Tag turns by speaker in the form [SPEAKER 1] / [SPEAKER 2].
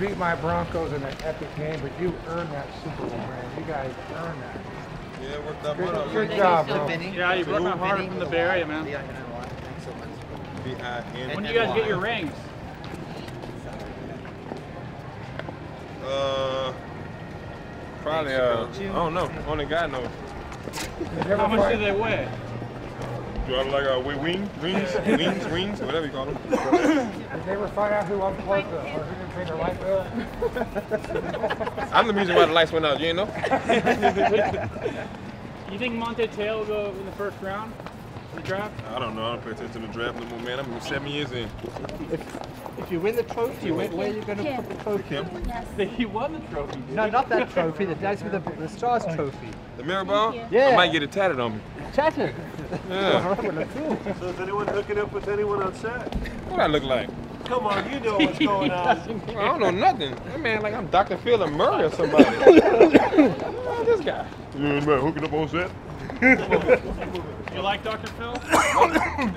[SPEAKER 1] beat my Broncos in an epic game, but you earned that Super Bowl, man. You guys earned that.
[SPEAKER 2] Yeah, it worked out
[SPEAKER 1] Good,
[SPEAKER 2] well.
[SPEAKER 1] good job, bro.
[SPEAKER 3] Yeah, you broke my heart from the Bay Area, man.
[SPEAKER 2] B-I-N.
[SPEAKER 3] When do you guys get your rings?
[SPEAKER 2] Uh, probably, uh, I don't know. Only God knows.
[SPEAKER 3] How much
[SPEAKER 1] fight,
[SPEAKER 3] do they weigh?
[SPEAKER 2] Do I look like uh, a wing, wings, wings, wings, whatever you call them?
[SPEAKER 1] did they ever find out who unplugged the, or who didn't pay their light bill?
[SPEAKER 2] I'm the reason why the lights went out, you know?
[SPEAKER 3] You think Manti Te'o uh, will go in the first round of the draft?
[SPEAKER 2] I don't know. I don't pay attention to the draft no more, man. I'm seven years in.
[SPEAKER 4] If you win the trophy, where, where are you going to put the trophy?
[SPEAKER 2] Kim,
[SPEAKER 3] He won the trophy. Dude.
[SPEAKER 4] No, not that trophy. The Dancing with the, the Stars trophy.
[SPEAKER 2] the mirror ball?
[SPEAKER 4] Yeah.
[SPEAKER 2] I might get it tatted on me.
[SPEAKER 4] Tatted.
[SPEAKER 2] Yeah.
[SPEAKER 5] So is anyone hooking up with anyone on set?
[SPEAKER 2] What I look like?
[SPEAKER 5] Come on, you know what's going on.
[SPEAKER 2] I don't know nothing. That man, like I'm Dr. Phil and Maury or somebody. oh, this guy. You anybody hooking up on set?
[SPEAKER 3] You like Dr. Phil?